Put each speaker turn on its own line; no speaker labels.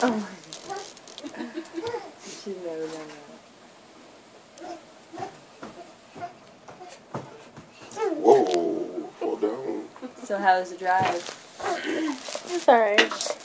Oh. my god. She's never done that.
Whoa, fall down.
So how was the drive?
It's alright.